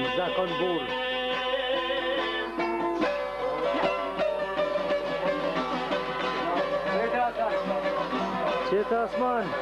Një zakon burë Qetë Asman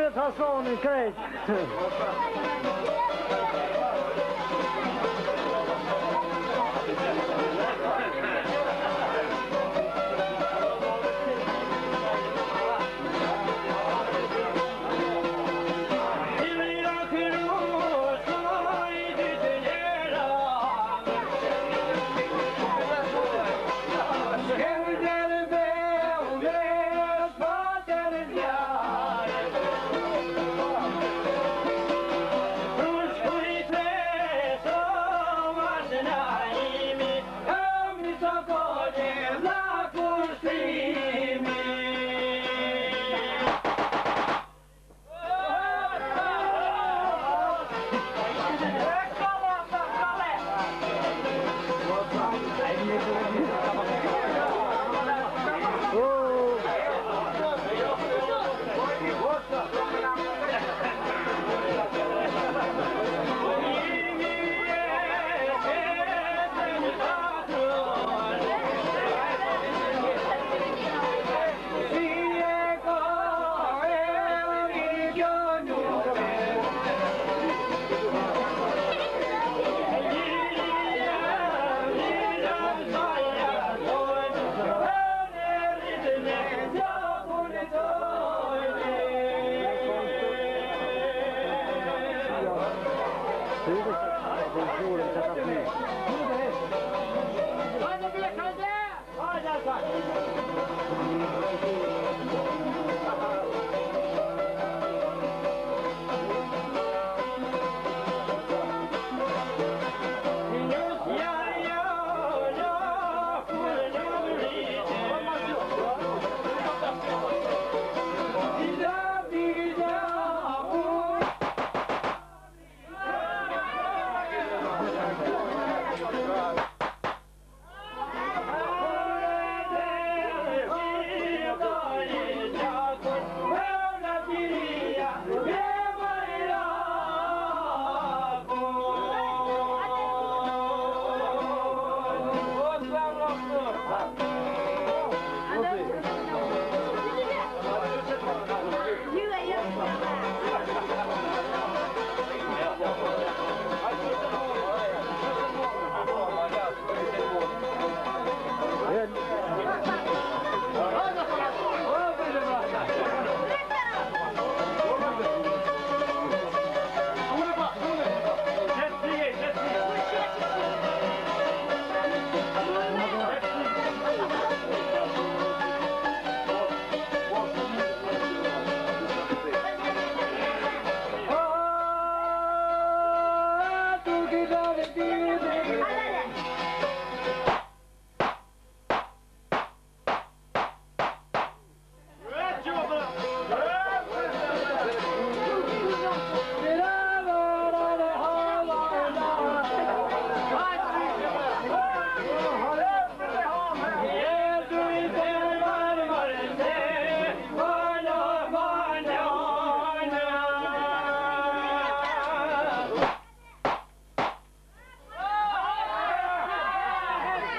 bit in sonen kräkt.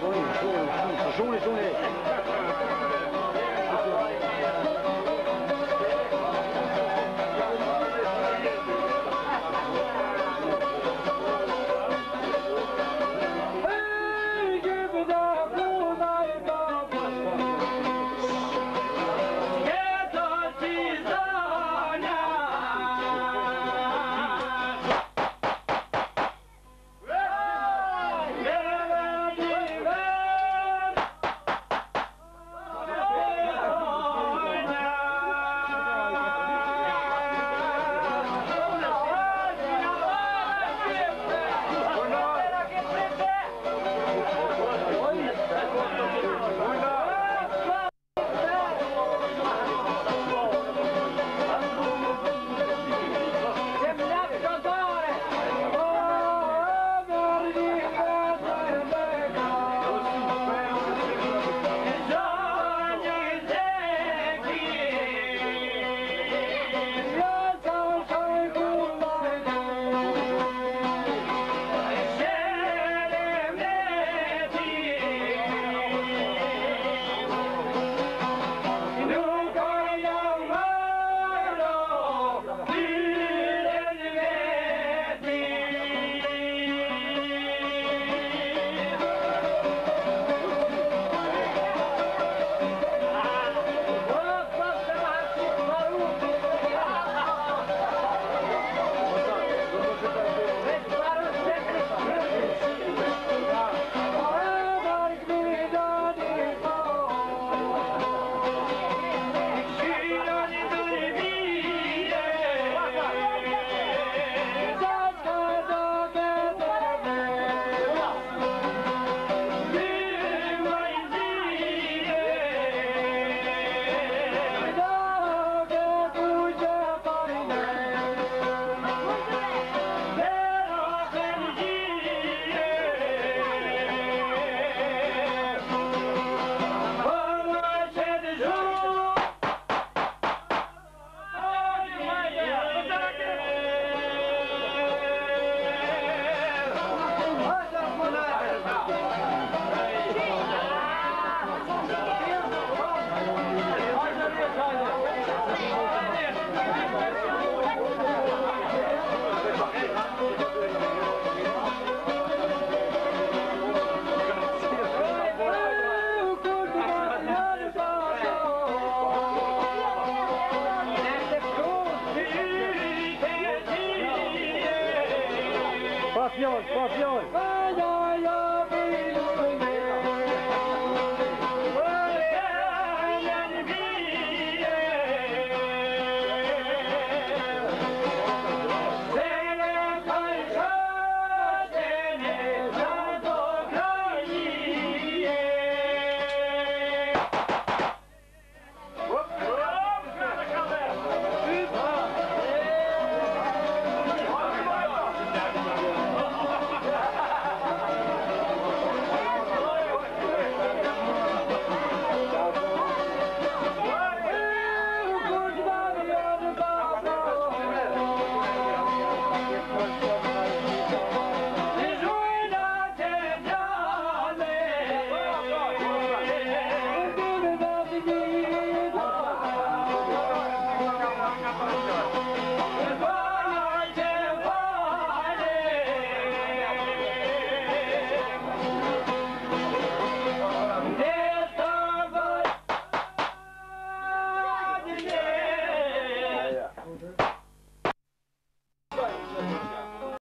兄弟，兄弟。